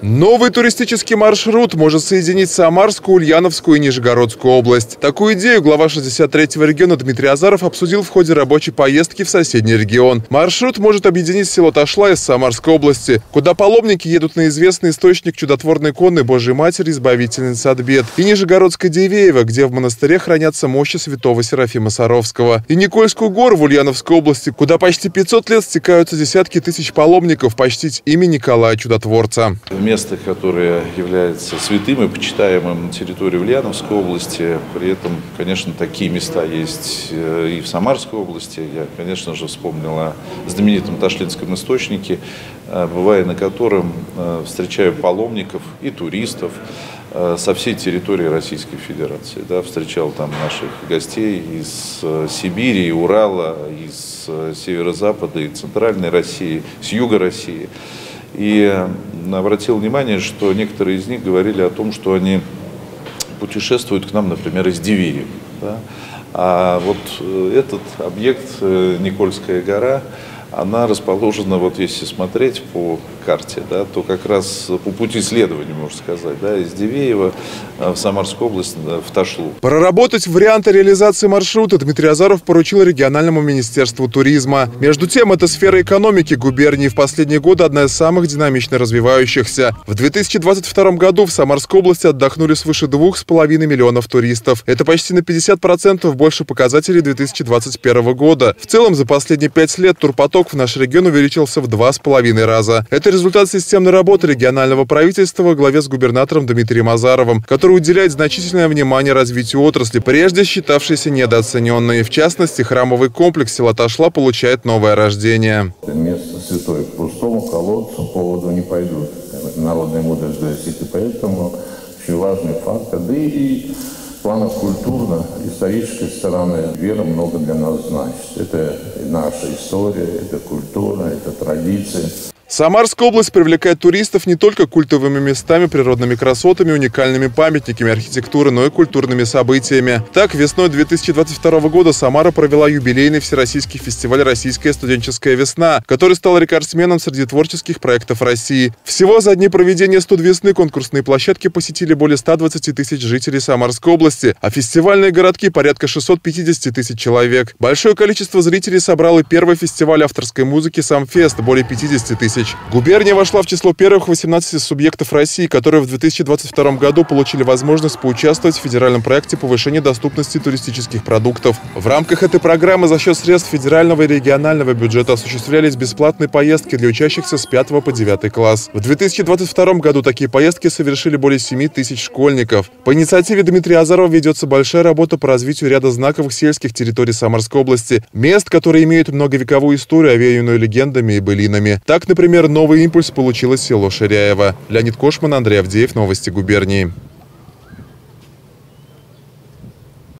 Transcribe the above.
Новый туристический маршрут может соединить Самарскую, Ульяновскую и Нижегородскую область. Такую идею глава 63-го региона Дмитрий Азаров обсудил в ходе рабочей поездки в соседний регион. Маршрут может объединить село Ташла из Самарской области, куда паломники едут на известный источник чудотворной иконы Божьей Матери, избавительницы от бед, и Нижегородское Дивеево, где в монастыре хранятся мощи святого Серафима Саровского, и Никольскую гору в Ульяновской области, куда почти 500 лет стекаются десятки тысяч паломников почтить имя Николая Чудотворца место, которое является святым и почитаемым на территории Ульяновской области. При этом, конечно, такие места есть э, и в Самарской области. Я, конечно же, вспомнил о знаменитом Ташлинском источнике, э, бывая на котором э, встречаю паломников и туристов со всей территории Российской Федерации. Да, встречал там наших гостей из Сибири, Урала, из северо-запада и центральной России, с юга России. И обратил внимание, что некоторые из них говорили о том, что они путешествуют к нам, например, из Дивеева. Да? А вот э, этот объект, э, Никольская гора, она расположена, вот если смотреть по карте, да, то как раз по пути следования, можно сказать, да, из Дивеева э, в Самарскую область, в Ташлу. Проработать варианты реализации маршрута Дмитрий Азаров поручил региональному министерству туризма. Между тем, эта сфера экономики губернии в последние годы одна из самых динамично развивающихся. В 2022 году в Самарской области отдохнули свыше 2,5 миллионов туристов. Это почти на 50% больше показателей 2021 года. В целом, за последние пять лет турпоток в наш регион увеличился в два с половиной раза. Это результат системной работы регионального правительства главе с губернатором Дмитрием Азаровым, который уделяет значительное внимание развитию отрасли, прежде считавшейся недооцененной. В частности, храмовый комплекс села Ташла получает новое рождение. Место святое к пустому колодцу поводу не пойдут. Народная мудрость гласит, и поэтому очень важный фактор. Да и плана культурно-исторической стороны вера много для нас значит. Это наша история, это культура, это традиции. Самарская область привлекает туристов не только культовыми местами, природными красотами, уникальными памятниками архитектуры, но и культурными событиями. Так, весной 2022 года Самара провела юбилейный всероссийский фестиваль «Российская студенческая весна», который стал рекордсменом среди творческих проектов России. Всего за дни проведения студ весны конкурсные площадки посетили более 120 тысяч жителей Самарской области, а фестивальные городки порядка 650 тысяч человек. Большое количество зрителей собрал и первый фестиваль авторской музыки «Самфест» – более 50 тысяч тысяч. Губерния вошла в число первых 18 субъектов России, которые в 2022 году получили возможность поучаствовать в федеральном проекте повышения доступности туристических продуктов. В рамках этой программы за счет средств федерального и регионального бюджета осуществлялись бесплатные поездки для учащихся с 5 по 9 класс. В 2022 году такие поездки совершили более 7 тысяч школьников. По инициативе Дмитрия Азарова ведется большая работа по развитию ряда знаковых сельских территорий Самарской области, мест, которые имеют многовековую историю, овеянную легендами и былинами. Так, например, Например, новый импульс получило село Ширяево. Леонид Кошман, Андрей Авдеев, Новости губернии.